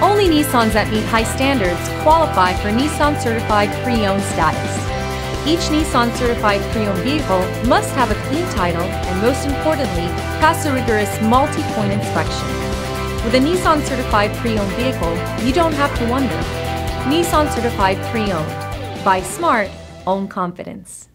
Only Nissans that meet high standards qualify for Nissan Certified Pre-Owned status. Each Nissan Certified Pre-Owned vehicle must have a clean title and most importantly, pass a rigorous multi-point inspection. With a Nissan Certified Pre-Owned vehicle, you don't have to wonder. Nissan Certified Pre-Owned. Buy smart, own confidence.